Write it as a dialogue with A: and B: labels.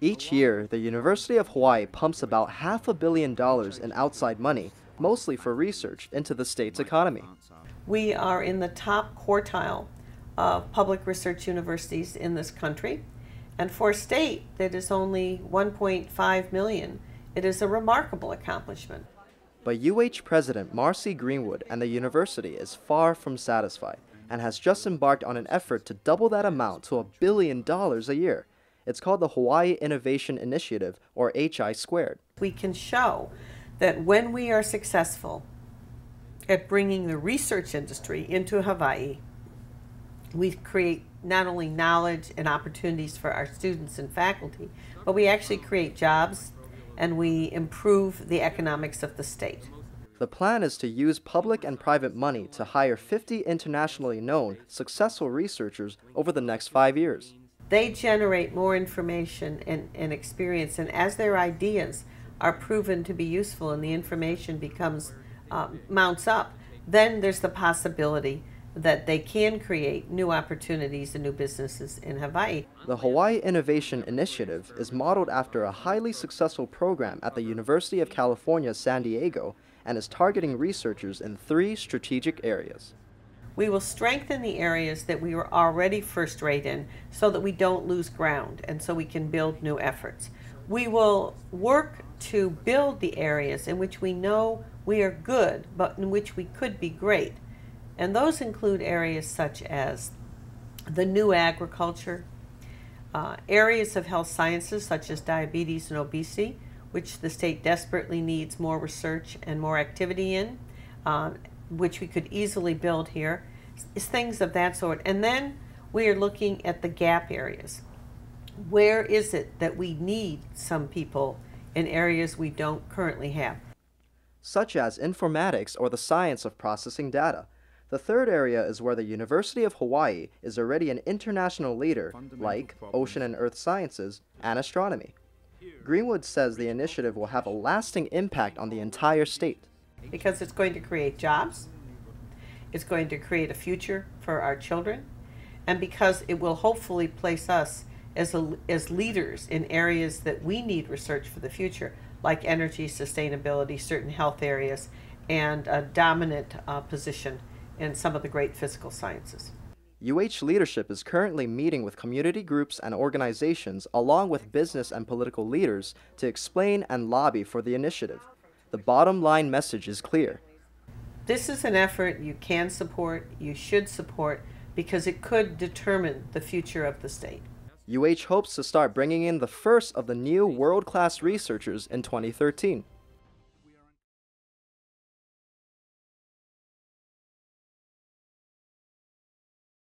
A: Each year, the University of Hawaii pumps about half a billion dollars in outside money, mostly for research, into the state's economy.
B: We are in the top quartile of public research universities in this country. And for a state that is only 1.5 million, it is a remarkable accomplishment.
A: But UH President Marcy Greenwood and the university is far from satisfied and has just embarked on an effort to double that amount to a billion dollars a year. It's called the Hawaii Innovation Initiative, or HI squared.
B: We can show that when we are successful at bringing the research industry into Hawaii, we create not only knowledge and opportunities for our students and faculty, but we actually create jobs and we improve the economics of the state.
A: The plan is to use public and private money to hire 50 internationally known, successful researchers over the next five years.
B: They generate more information and, and experience, and as their ideas are proven to be useful and the information becomes um, mounts up, then there's the possibility that they can create new opportunities and new businesses in Hawaii.
A: The Hawaii Innovation Initiative is modeled after a highly successful program at the University of California, San Diego, and is targeting researchers in three strategic areas.
B: We will strengthen the areas that we were already first rate in so that we don't lose ground and so we can build new efforts. We will work to build the areas in which we know we are good, but in which we could be great. And those include areas such as the new agriculture, uh, areas of health sciences such as diabetes and obesity, which the state desperately needs more research and more activity in, uh, which we could easily build here, is things of that sort. And then we are looking at the gap areas. Where is it that we need some people in areas we don't currently have?
A: Such as informatics or the science of processing data. The third area is where the University of Hawaii is already an international leader, like ocean and earth sciences and astronomy. Greenwood says the initiative will have a lasting impact on the entire state.
B: Because it's going to create jobs, it's going to create a future for our children, and because it will hopefully place us as, a, as leaders in areas that we need research for the future, like energy, sustainability, certain health areas, and a dominant uh, position in some of the great physical sciences.
A: UH leadership is currently meeting with community groups and organizations along with business and political leaders to explain and lobby for the initiative. The bottom line message is clear.
B: This is an effort you can support, you should support, because it could determine the future of the state.
A: UH hopes to start bringing in the first of the new world-class researchers in 2013.